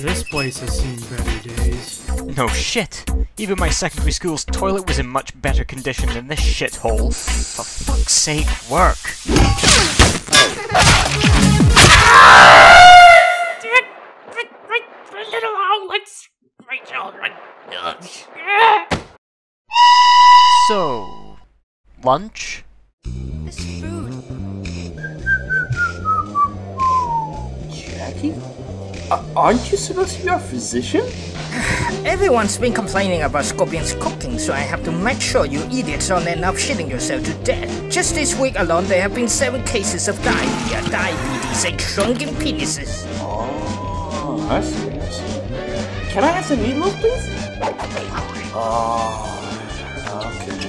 This place has seen better days. No shit. Even my secondary school's toilet was in much better condition than this shithole. For fuck's sake, work. So, lunch? This food. Jackie? Uh, aren't you supposed to be our physician? Everyone's been complaining about Scorpion's cooking, so I have to make sure you idiots aren't end up shitting yourself to death. Just this week alone, there have been seven cases of diarrhea, diabetes, and shrunken penises. Oh, I see. I see. Can I have some meatloaf, please? Oh, okay.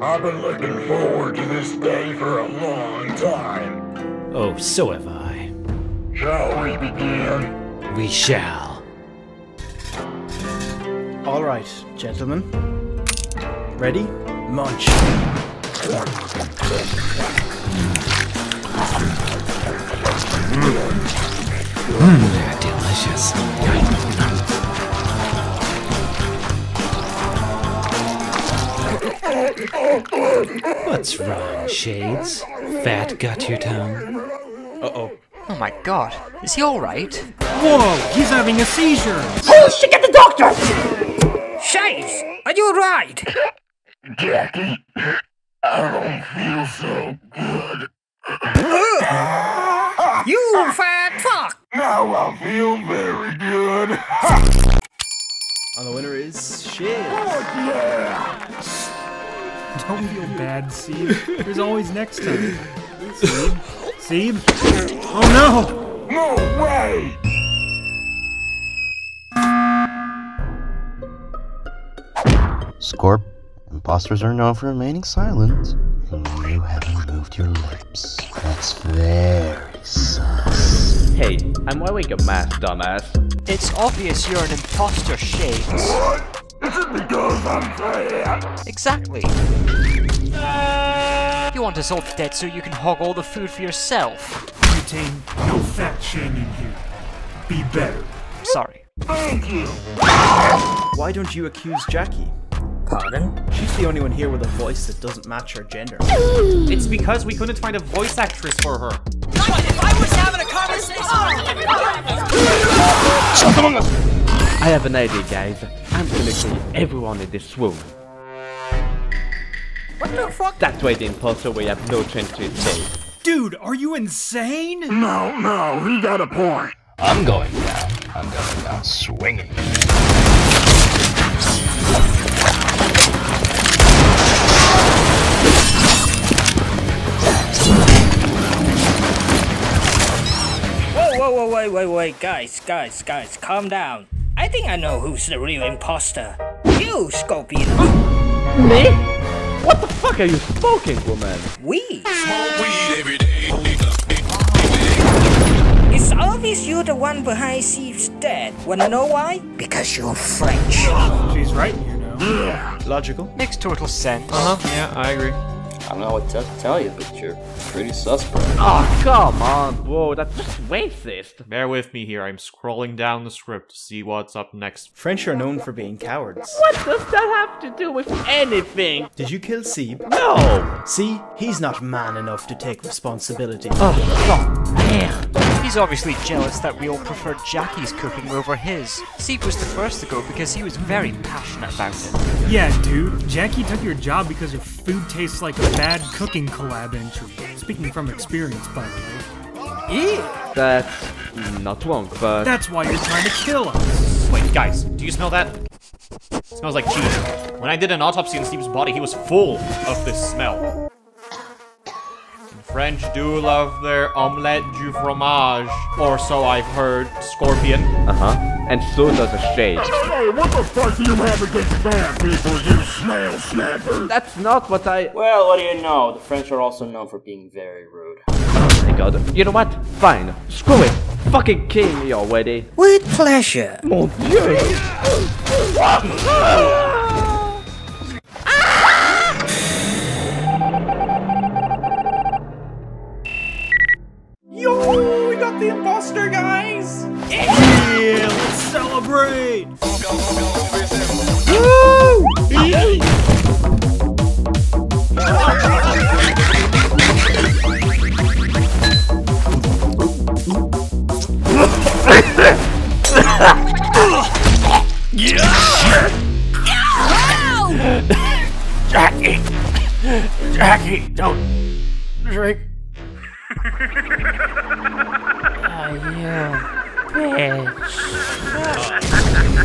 I've been looking forward to this day for a long time. Oh, so have I. Shall we begin? We shall. All right, gentlemen. Ready? Munch. Mmm, delicious. What's wrong, Shades? Fat got your tongue? Uh-oh. Oh my god, is he alright? Whoa, he's having a seizure! Oh shit, get the doctor! Shades, are you alright? Jackie, I don't feel so good. You fat fuck! Now I feel very good. And the winner is shit. Oh yeah! Don't feel bad, Seeb. There's always next time. Seeb? Seeb? Oh no! No way! Scorp, imposters are known for remaining silent, and you haven't moved your lips. That's very sus. Hey, I'm wearing a mask, dumbass. It's obvious you're an imposter, Shades. What? Is it because I'm fat? Exactly. You want us all dead so you can hog all the food for yourself. Butane, no fat shaming here. Be better. Sorry. Thank you. Why don't you accuse Jackie? Pardon? She's the only one here with a voice that doesn't match her gender. It's because we couldn't find a voice actress for her. If I was having a conversation. I have an idea, guys. I'm gonna kill everyone in this room. What the fuck? That way the imposter will have no chance to escape. Dude, are you insane? No, no, he got a point. I'm going down. I'm going down swinging. Whoa, whoa, whoa, wait, wait, wait, guys, guys, guys, calm down. I think I know who's the real imposter. You, Scorpion. Me? What the fuck are you smoking, woman? We. It's obvious you're the one behind Steve's death. Wanna know why? Because you're French. She's right, you know. Logical. Makes total sense. Uh huh, yeah, I agree. I don't know what to tell you, but you're pretty suspect. Oh, come on, bro. That's just racist. Bear with me here, I'm scrolling down the script to see what's up next. French are known for being cowards. What does that have to do with anything? Did you kill Seeb? No! See, he's not man enough to take responsibility. Oh, God damn. He's obviously jealous that we all prefer Jackie's cooking over his. Seeb was the first to go because he was very passionate about it. Yeah, dude. Jackie took your job because your food tastes like a bad cooking collab entry. Speaking from experience, by the way. Ew! That's not wrong, but... That's why you're trying to kill us. Wait, guys, do you smell that? It smells like cheese. When I did an autopsy on Steve's body, he was full of this smell. And French do love their omelette du fromage, or so I've heard, Scorpion. Uh-huh. And so does a shade. Hey, what the fuck do you have against fat people, you snail snapper? That's not what I... Well, what do you know? The French are also known for being very rude. Oh my god. You know what? Fine. Screw it. Fucking kill me already. With pleasure. Mon dieu! guys! Yeah, let's celebrate! Jackie! Jackie, don't drink. Oh, you bitch.